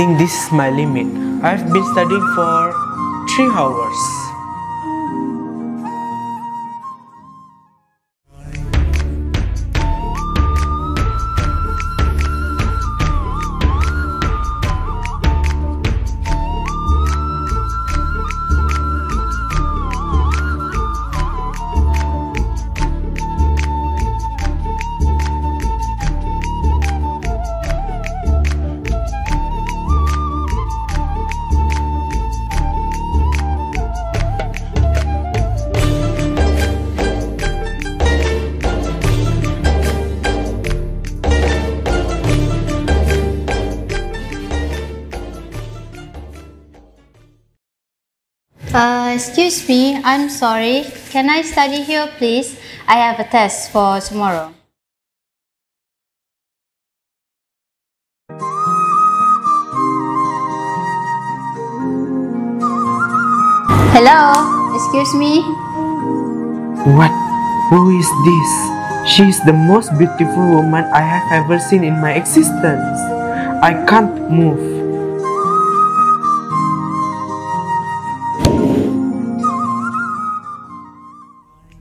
Think this is my limit. I've been studying for three hours. Uh, excuse me, I'm sorry. Can I study here, please? I have a test for tomorrow. Hello, excuse me. What? Who is this? She is the most beautiful woman I have ever seen in my existence. I can't move.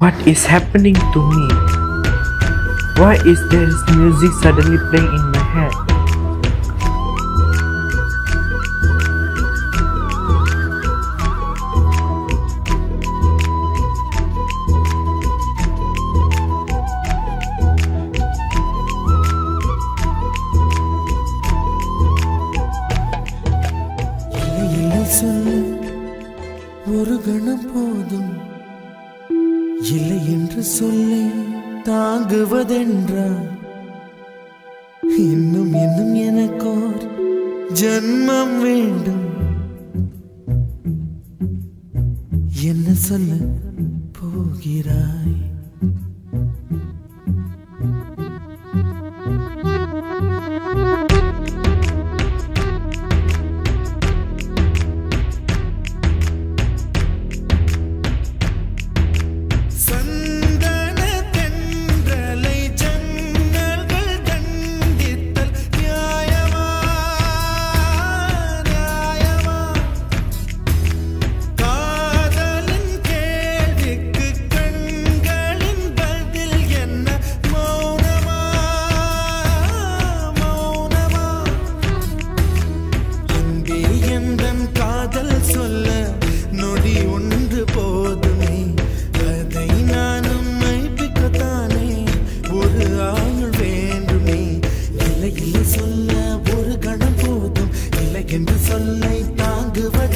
What is happening to me? Why is there music suddenly playing in my head? இல்லை இல்லை சொல்ல ஒரு கணம் போதும் இல்லை என்று சொல்லை தாங்குவதென்றா இன்னும் இன்னும் எனக்கோர் ஜன்மம் வேண்டும். என்ன சொல்ல போகிறாய்?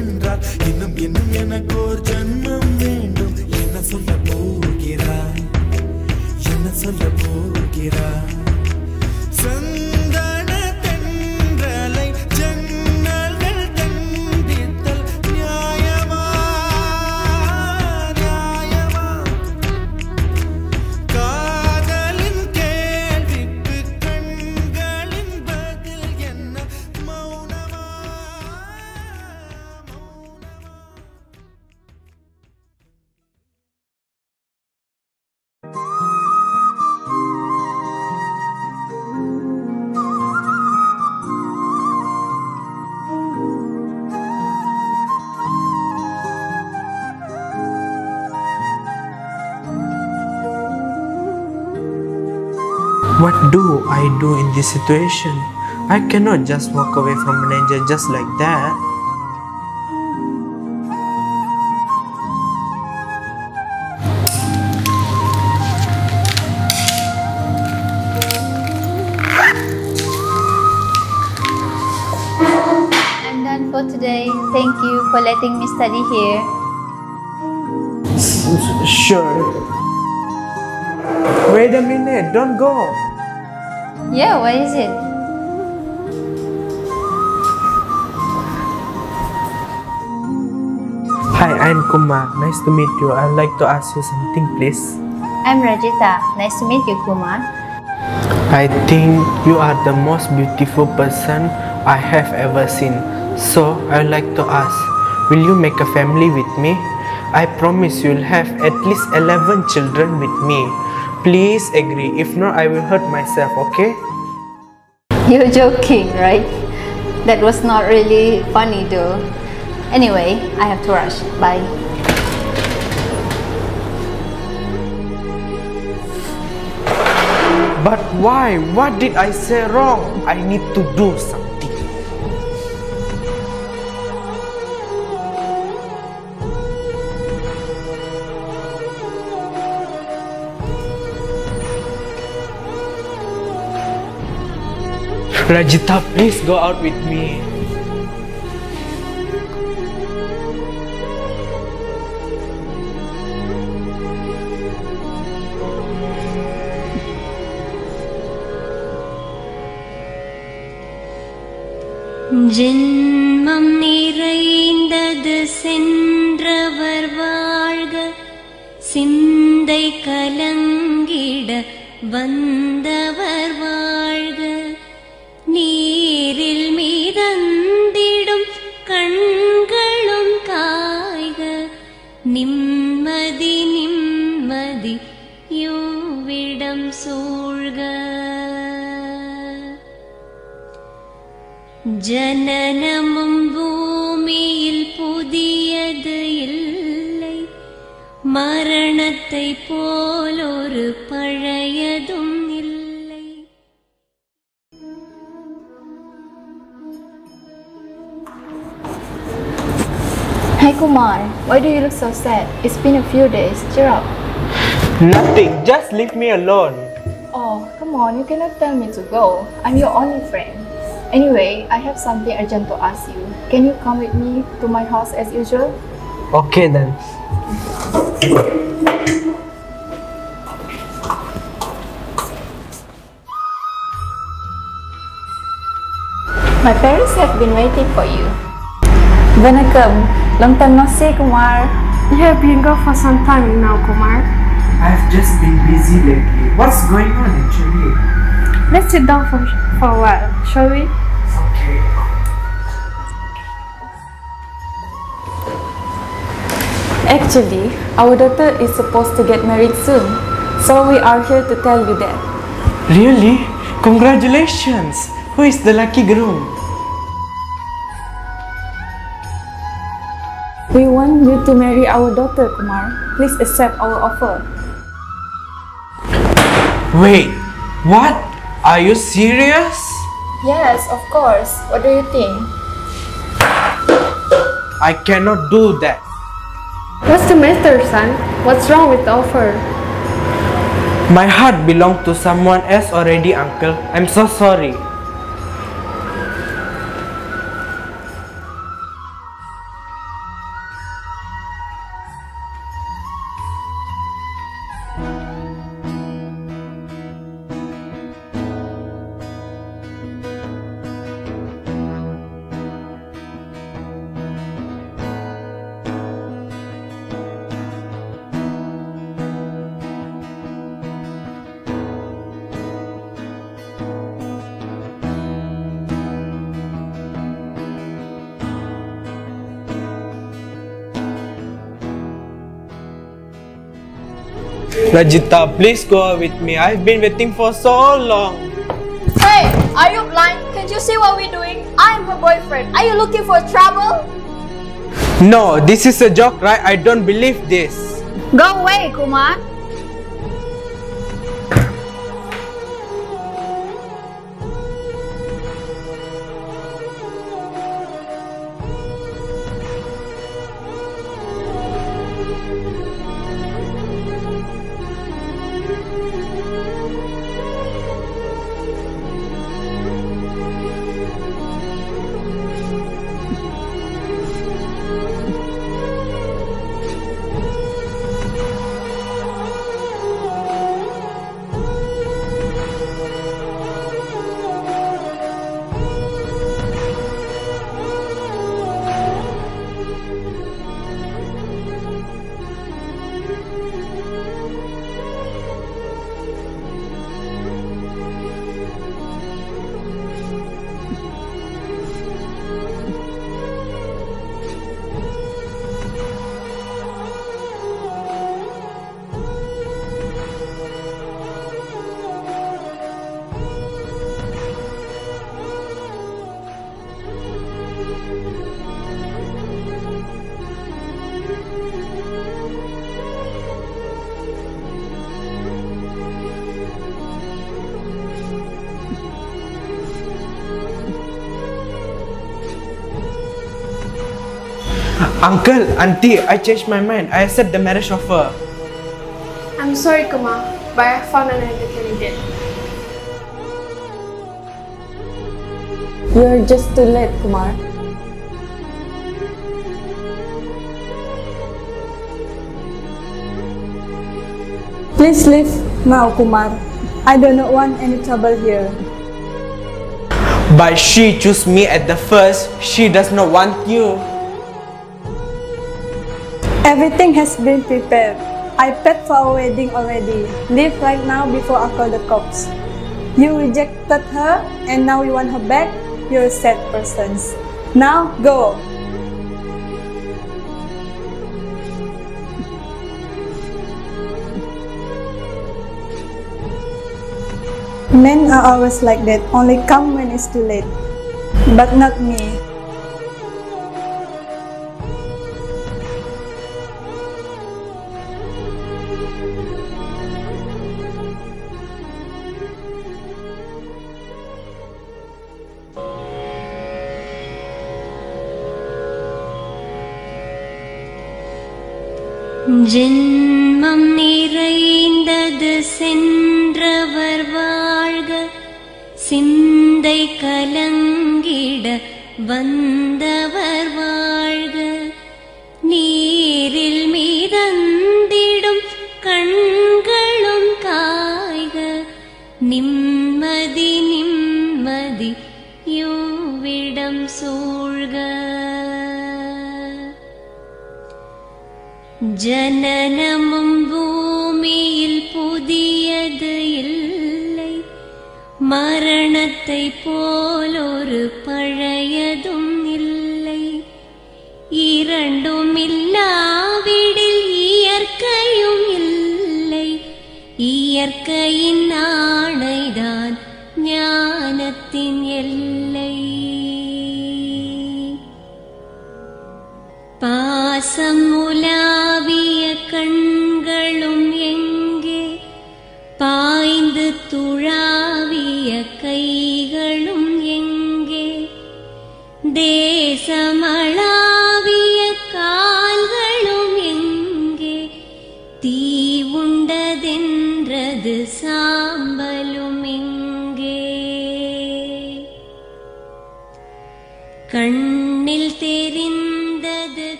தாங்குவதென்றால் இன்னும் இன்னும் எனக்கு ஒரு What do I do in this situation? I cannot just walk away from an angel just like that. I'm done for today. Thank you for letting me study here. Sure. Wait a minute, don't go. Yeah, what is it? Hi, I'm Kumar. Nice to meet you. I'd like to ask you something, please. I'm Rajita. Nice to meet you, Kumar. I think you are the most beautiful person I have ever seen. So, I'd like to ask, will you make a family with me? I promise you'll have at least 11 children with me. Please agree. If not, I will hurt myself, okay? You're joking, right? That was not really funny though. Anyway, I have to rush. Bye. But why? What did I say wrong? I need to do something. Rajita, please go out with me. ஜென்மம் நிறைந்தது சென்றவர் வாழ்க சிந்தை கலங்கிட வந்த Hi Kumar, why do you look so sad? It's been a few days. Cheer up. Nothing, just leave me alone. Oh, come on, you cannot tell me to go. I'm your only friend. Anyway, I have something urgent to ask you. Can you come with me to my house as usual? Okay then. My parents have been waiting for you. Vanakkam, long time no see, Kumar. You have been gone for some time now, Kumar. I've just been busy lately. What's going on actually? Let's sit down for, for a while, shall we? Okay. Actually, our daughter is supposed to get married soon. So we are here to tell you that. Really? Congratulations! Who is the lucky groom? You to marry our daughter, Kumar. Please accept our offer. Wait, what? Are you serious? Yes, of course. What do you think? I cannot do that. What's the matter, son? What's wrong with the offer? My heart belonged to someone else already, uncle. I'm so sorry. Rajita, please go out with me. I've been waiting for so long. Hey, are you blind? Can't you see what we're doing? I'm her boyfriend. Are you looking for trouble? No, this is a joke, right? I don't believe this. Go away, Kumar. Uncle, auntie, I changed my mind. I accept the marriage offer. I'm sorry, Kumar, but I found another candidate. You're just too late, Kumar. Please leave now, Kumar. I do not want any trouble here. But she chose me at the first. She does not want you. Everything has been prepared. I paid for our wedding already. Leave right now before I call the cops. You rejected her and now you want her back? You're a sad person. Now go. Men are always like that, only come when it's too late. But not me. ஜென்மம் நிறைந்தது சென்றவர் வாழ்க சிந்தை கலங்கிட வந்தவர் வாழ்க. நீரில் மீதந்திடும் கண்களும் காய்க நிம்மதி ஜனனமும் பூமியில் புதியது இல்லை. மரணத்தை போலொரு பழையதும் இல்லை. இரண்டும் இல்லாவிடில் இயற்கையும் இல்லை. இயற்கையின்